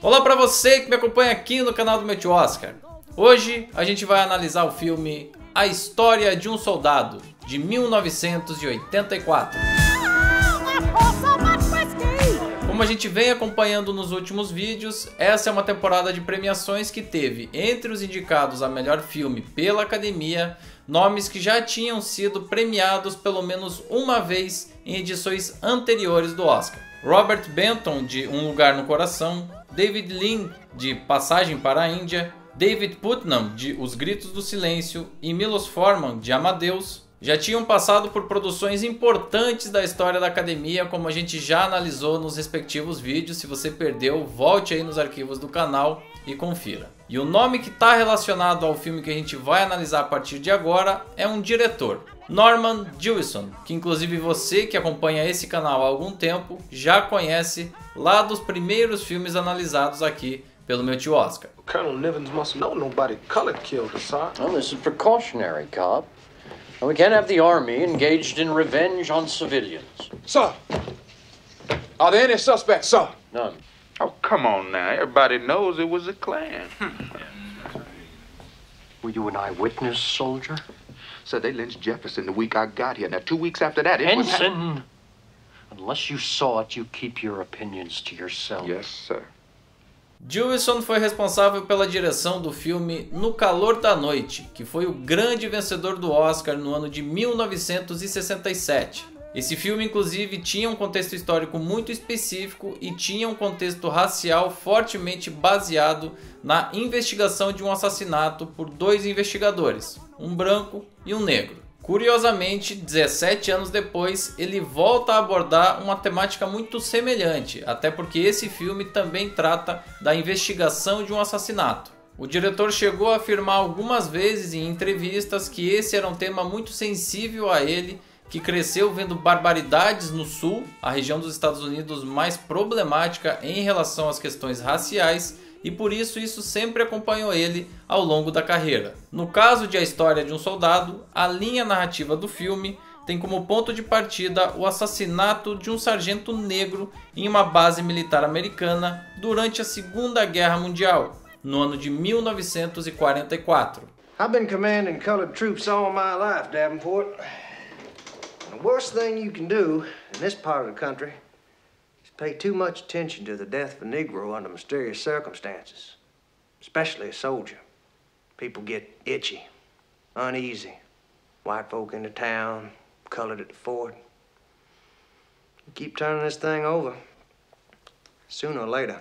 Olá para você que me acompanha aqui no canal do meu tio Oscar. Hoje a gente vai analisar o filme A História de um Soldado, de 1984. Como a gente vem acompanhando nos últimos vídeos, essa é uma temporada de premiações que teve entre os indicados a melhor filme pela Academia, nomes que já tinham sido premiados pelo menos uma vez em edições anteriores do Oscar. Robert Benton de Um Lugar no Coração, David Lean de Passagem para a Índia, David Putnam de Os Gritos do Silêncio e Milos Forman de Amadeus já tinham passado por produções importantes da história da academia, como a gente já analisou nos respectivos vídeos. Se você perdeu, volte aí nos arquivos do canal e confira. E o nome que está relacionado ao filme que a gente vai analisar a partir de agora é um diretor, Norman Jewison, que inclusive você que acompanha esse canal há algum tempo já conhece lá dos primeiros filmes analisados aqui pelo meu tio Oscar. Colonel Nivens must know nobody colored killed us, sir. Well, this is precautionary, Cobb. And we can't have the army engaged in revenge on civilians. Sir! Are there any suspects, sir? None. Oh, come on now. Everybody knows it was a Klan. Were you an eyewitness, soldier? so they lynched Jefferson the week I got here. Now, two weeks after that, it was... Ensign! Unless you saw it, you keep your opinions to yourself. Yes, sir. Jewison foi responsável pela direção do filme No Calor da Noite, que foi o grande vencedor do Oscar no ano de 1967. Esse filme, inclusive, tinha um contexto histórico muito específico e tinha um contexto racial fortemente baseado na investigação de um assassinato por dois investigadores, um branco e um negro. Curiosamente, 17 anos depois, ele volta a abordar uma temática muito semelhante, até porque esse filme também trata da investigação de um assassinato. O diretor chegou a afirmar algumas vezes em entrevistas que esse era um tema muito sensível a ele que cresceu vendo barbaridades no sul, a região dos Estados Unidos mais problemática em relação às questões raciais, e por isso isso sempre acompanhou ele ao longo da carreira. No caso de A História de um Soldado, a linha narrativa do filme tem como ponto de partida o assassinato de um sargento negro em uma base militar americana durante a Segunda Guerra Mundial, no ano de 1944. I've been commanding colored troops all my life, Davenport. The worst thing you can do in this part of the country pay too much attention to the death of a Negro under mysterious circumstances, especially a soldier. People get itchy, uneasy. White folk in the town, colored at the fort. You keep turning this thing over, sooner or later,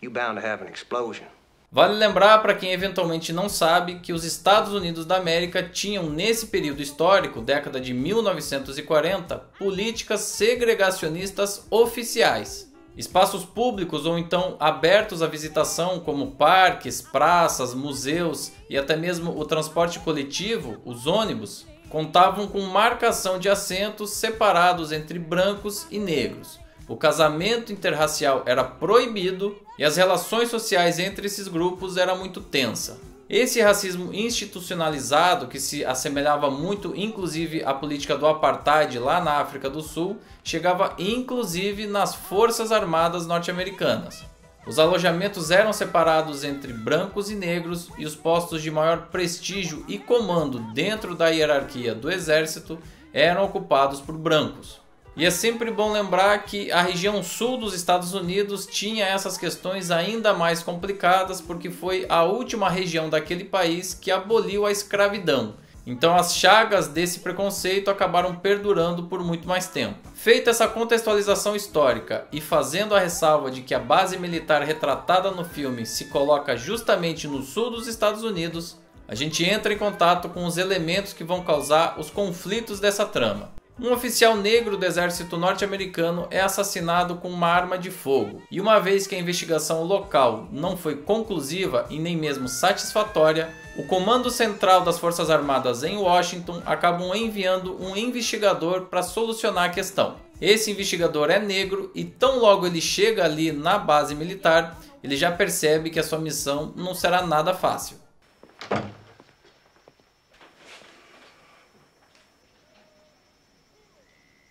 you bound to have an explosion. Vale lembrar para quem eventualmente não sabe que os Estados Unidos da América tinham nesse período histórico, década de 1940, políticas segregacionistas oficiais. Espaços públicos ou então abertos à visitação, como parques, praças, museus e até mesmo o transporte coletivo, os ônibus, contavam com marcação de assentos separados entre brancos e negros. O casamento interracial era proibido e as relações sociais entre esses grupos era muito tensa. Esse racismo institucionalizado, que se assemelhava muito inclusive à política do apartheid lá na África do Sul, chegava inclusive nas Forças Armadas norte-americanas. Os alojamentos eram separados entre brancos e negros e os postos de maior prestígio e comando dentro da hierarquia do exército eram ocupados por brancos. E é sempre bom lembrar que a região sul dos Estados Unidos tinha essas questões ainda mais complicadas porque foi a última região daquele país que aboliu a escravidão. Então as chagas desse preconceito acabaram perdurando por muito mais tempo. Feita essa contextualização histórica e fazendo a ressalva de que a base militar retratada no filme se coloca justamente no sul dos Estados Unidos, a gente entra em contato com os elementos que vão causar os conflitos dessa trama. Um oficial negro do exército norte-americano é assassinado com uma arma de fogo, e uma vez que a investigação local não foi conclusiva e nem mesmo satisfatória, o Comando Central das Forças Armadas em Washington acabam enviando um investigador para solucionar a questão. Esse investigador é negro e tão logo ele chega ali na base militar, ele já percebe que a sua missão não será nada fácil.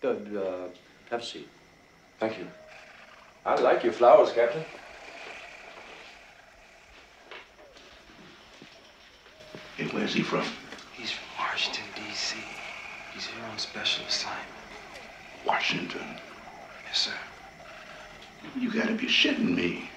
Good. Uh, have a seat. Thank you. I like your flowers, Captain. Hey, where's he from? He's from Washington, D.C. He's here on special assignment. Washington? Yes, sir. You gotta be shitting me.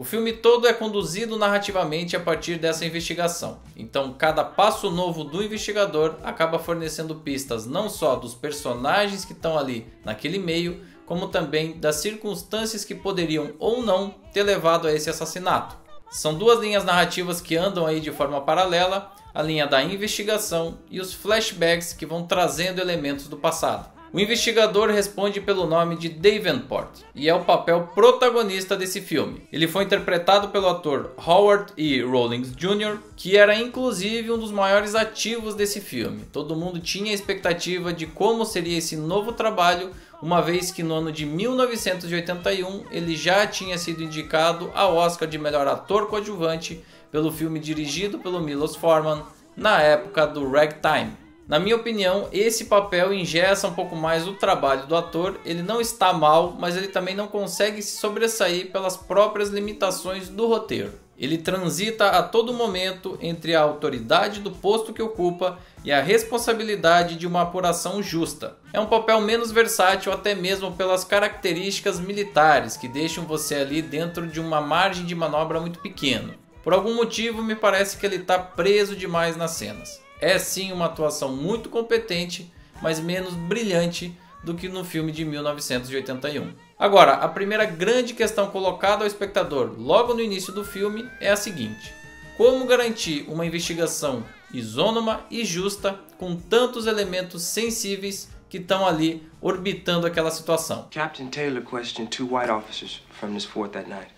O filme todo é conduzido narrativamente a partir dessa investigação, então cada passo novo do investigador acaba fornecendo pistas não só dos personagens que estão ali naquele meio, como também das circunstâncias que poderiam ou não ter levado a esse assassinato. São duas linhas narrativas que andam aí de forma paralela, a linha da investigação e os flashbacks que vão trazendo elementos do passado. O investigador responde pelo nome de Davenport e é o papel protagonista desse filme. Ele foi interpretado pelo ator Howard E. Rawlings Jr., que era inclusive um dos maiores ativos desse filme. Todo mundo tinha expectativa de como seria esse novo trabalho, uma vez que no ano de 1981 ele já tinha sido indicado ao Oscar de melhor ator coadjuvante pelo filme dirigido pelo Milos Forman na época do Ragtime. Na minha opinião, esse papel engessa um pouco mais o trabalho do ator. Ele não está mal, mas ele também não consegue se sobressair pelas próprias limitações do roteiro. Ele transita a todo momento entre a autoridade do posto que ocupa e a responsabilidade de uma apuração justa. É um papel menos versátil até mesmo pelas características militares que deixam você ali dentro de uma margem de manobra muito pequena. Por algum motivo, me parece que ele está preso demais nas cenas. É sim uma atuação muito competente, mas menos brilhante do que no filme de 1981. Agora, a primeira grande questão colocada ao espectador logo no início do filme é a seguinte: como garantir uma investigação isônoma e justa com tantos elementos sensíveis que estão ali orbitando aquela situação? Captain Taylor questioned two white officers from this fort that night.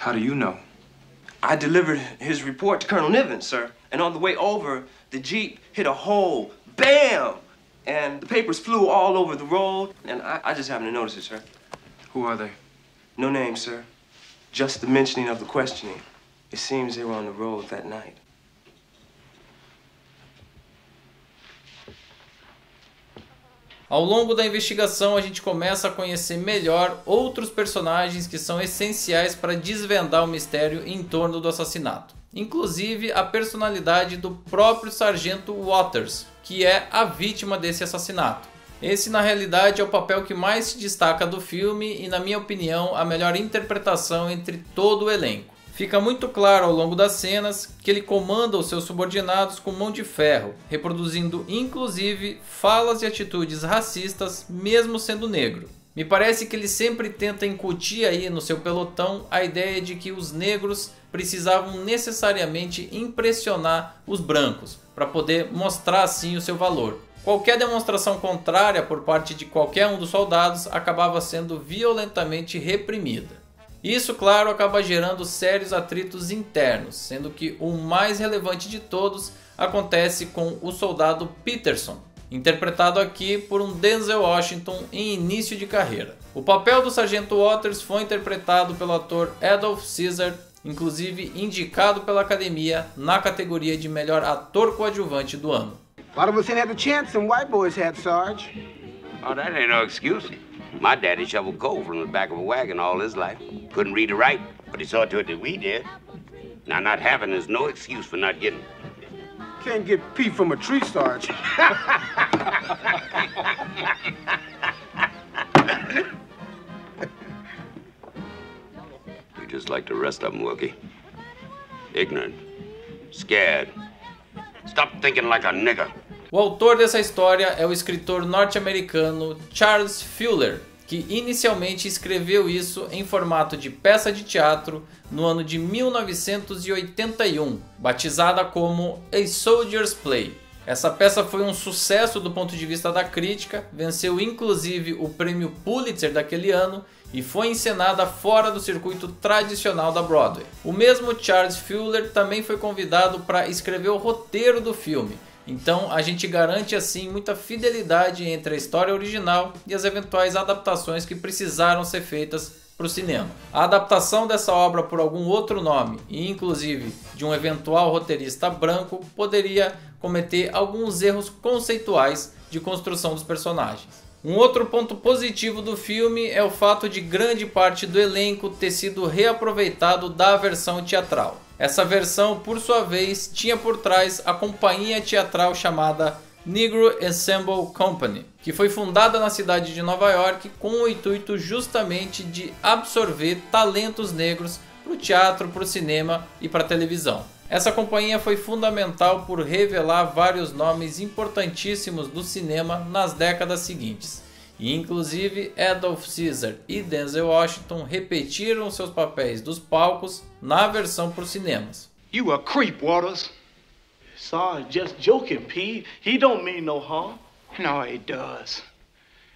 How do you know? I delivered his report to Colonel Niven, sir. And on the way over, the Jeep hit a hole. Bam! And the papers flew all over the road. And I, I just happened to notice it, sir. Who are they? No name, sir. Just the mentioning of the questioning. It seems they were on the road that night. Ao longo da investigação, a gente começa a conhecer melhor outros personagens que são essenciais para desvendar o mistério em torno do assassinato. Inclusive a personalidade do próprio sargento Waters, que é a vítima desse assassinato. Esse, na realidade, é o papel que mais se destaca do filme e, na minha opinião, a melhor interpretação entre todo o elenco. Fica muito claro ao longo das cenas que ele comanda os seus subordinados com mão de ferro, reproduzindo inclusive falas e atitudes racistas, mesmo sendo negro. Me parece que ele sempre tenta incutir aí no seu pelotão a ideia de que os negros precisavam necessariamente impressionar os brancos para poder mostrar assim o seu valor. Qualquer demonstração contrária por parte de qualquer um dos soldados acabava sendo violentamente reprimida. Isso, claro, acaba gerando sérios atritos internos, sendo que o mais relevante de todos acontece com o soldado Peterson, interpretado aqui por um Denzel Washington em início de carreira. O papel do Sargento Waters foi interpretado pelo ator Adolph Caesar, inclusive indicado pela academia na categoria de melhor ator coadjuvante do ano. A us ain't had the chance some white boys had, Sarge. Oh, that ain't no excuse. My daddy shoveled coal from the back of a wagon all his life. Couldn't read or write, but he saw to it that we did. Now, not having is no excuse for not getting. Can't get pee from a tree, Sarge. just like the rest of them. Ignorant. Scared. Stop thinking like a nigger. O autor dessa história é o escritor norte-americano Charles Fuller, que inicialmente escreveu isso em formato de peça de teatro no ano de 1981, batizada como A Soldier's Play. Essa peça foi um sucesso do ponto de vista da crítica, venceu inclusive o prêmio Pulitzer daquele ano e foi encenada fora do circuito tradicional da Broadway. O mesmo Charles Fuller também foi convidado para escrever o roteiro do filme, então a gente garante assim muita fidelidade entre a história original e as eventuais adaptações que precisaram ser feitas para o cinema. A adaptação dessa obra por algum outro nome, e inclusive de um eventual roteirista branco, poderia cometer alguns erros conceituais de construção dos personagens. Um outro ponto positivo do filme é o fato de grande parte do elenco ter sido reaproveitado da versão teatral. Essa versão, por sua vez, tinha por trás a companhia teatral chamada Negro Ensemble Company, que foi fundada na cidade de Nova York com o intuito justamente de absorver talentos negros para o teatro, para o cinema e para a televisão. Essa companhia foi fundamental por revelar vários nomes importantíssimos do cinema nas décadas seguintes. E inclusive Adolf Caesar e Denzel Washington repetiram seus papéis dos palcos na versão por cinemas. You a creep, Waters. Sorry, just joking, Pete. He don't mean no harm. No, he does.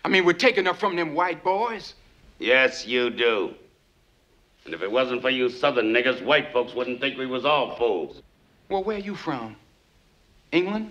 I mean, we're taking her from them white boys. Yes, you do. And if it wasn't for you southern niggas, white folks wouldn't think we was all fools. Well, where you from? England?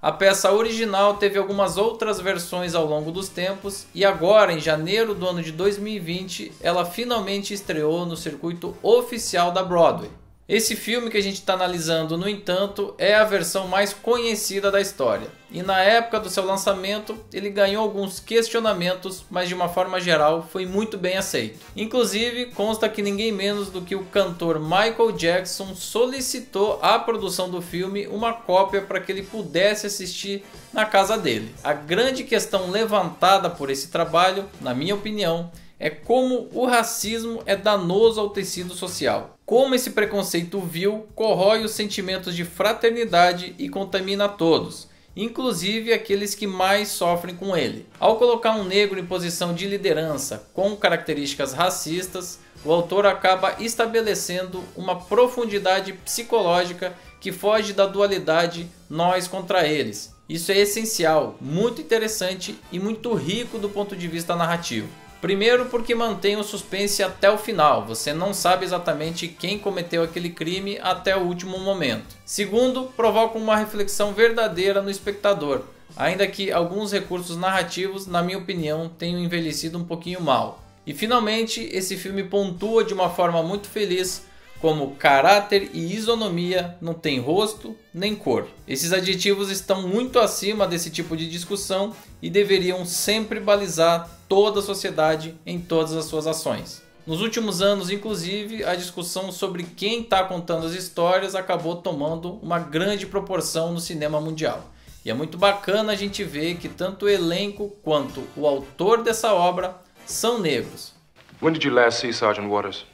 A peça original teve algumas outras versões ao longo dos tempos e agora, em janeiro do ano de 2020, ela finalmente estreou no circuito oficial da Broadway. Esse filme que a gente está analisando, no entanto, é a versão mais conhecida da história. E na época do seu lançamento, ele ganhou alguns questionamentos, mas de uma forma geral foi muito bem aceito. Inclusive, consta que ninguém menos do que o cantor Michael Jackson solicitou à produção do filme uma cópia para que ele pudesse assistir na casa dele. A grande questão levantada por esse trabalho, na minha opinião, é como o racismo é danoso ao tecido social. Como esse preconceito vil corrói os sentimentos de fraternidade e contamina todos, inclusive aqueles que mais sofrem com ele. Ao colocar um negro em posição de liderança com características racistas, o autor acaba estabelecendo uma profundidade psicológica que foge da dualidade nós contra eles. Isso é essencial, muito interessante e muito rico do ponto de vista narrativo. Primeiro, porque mantém o suspense até o final, você não sabe exatamente quem cometeu aquele crime até o último momento. Segundo, provoca uma reflexão verdadeira no espectador, ainda que alguns recursos narrativos, na minha opinião, tenham envelhecido um pouquinho mal. E finalmente, esse filme pontua de uma forma muito feliz como caráter e isonomia não tem rosto nem cor. Esses adjetivos estão muito acima desse tipo de discussão e deveriam sempre balizar toda a sociedade em todas as suas ações. Nos últimos anos, inclusive, a discussão sobre quem está contando as histórias acabou tomando uma grande proporção no cinema mundial. E é muito bacana a gente ver que tanto o elenco quanto o autor dessa obra são negros. When did you last see Sergeant Waters?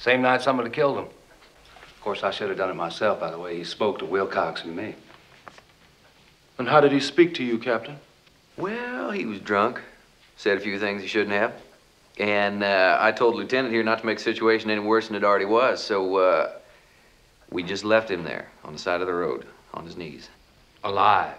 Same night somebody killed him. Of course, I should have done it myself by the way he spoke to Wilcox and me. And how did he speak to you, Captain? Well, he was drunk. Said a few things he shouldn't have. And uh, I told Lieutenant here not to make the situation any worse than it already was, so uh, we just left him there on the side of the road, on his knees. Alive.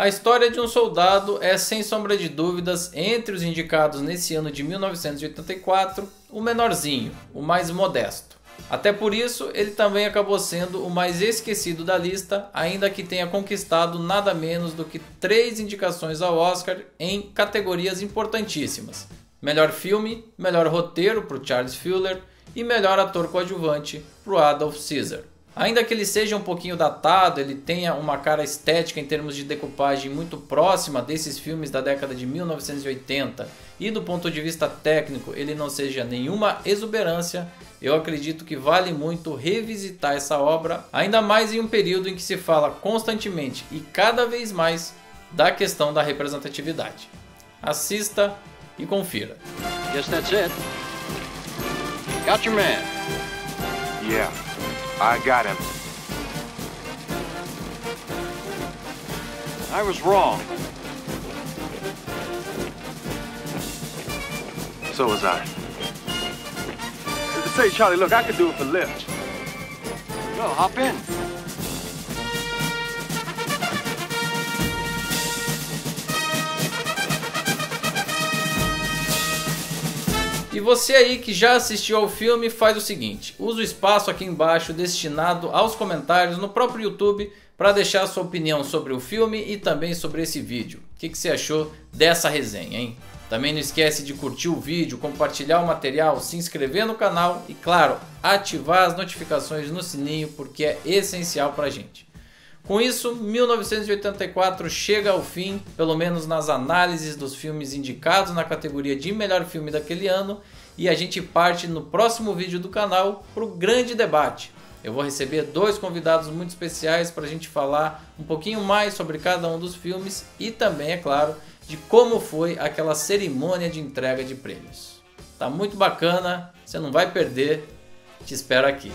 A história de um soldado é, sem sombra de dúvidas, entre os indicados nesse ano de 1984, o menorzinho, o mais modesto. Até por isso, ele também acabou sendo o mais esquecido da lista, ainda que tenha conquistado nada menos do que três indicações ao Oscar em categorias importantíssimas: melhor filme, melhor roteiro para Charles Fuller e melhor ator coadjuvante para Adolf Caesar. Ainda que ele seja um pouquinho datado, ele tenha uma cara estética em termos de decupagem muito próxima desses filmes da década de 1980 e do ponto de vista técnico ele não seja nenhuma exuberância, eu acredito que vale muito revisitar essa obra, ainda mais em um período em que se fala constantemente e cada vez mais da questão da representatividade. Assista e confira. Guess that's it. Got your man. Yeah. I got him. I was wrong. So was I. Say, Charlie, look, I could do it for lift. Well, hop in. E você aí que já assistiu ao filme, faz o seguinte: usa o espaço aqui embaixo destinado aos comentários no próprio YouTube para deixar sua opinião sobre o filme e também sobre esse vídeo. O que, que você achou dessa resenha, hein? Também não esquece de curtir o vídeo, compartilhar o material, se inscrever no canal e, claro, ativar as notificações no sininho porque é essencial para a gente. Com isso, 1984 chega ao fim, pelo menos nas análises dos filmes indicados na categoria de melhor filme daquele ano, e a gente parte no próximo vídeo do canal para o grande debate. Eu vou receber dois convidados muito especiais para a gente falar um pouquinho mais sobre cada um dos filmes e também, é claro, de como foi aquela cerimônia de entrega de prêmios. Tá muito bacana, você não vai perder. Te espero aqui.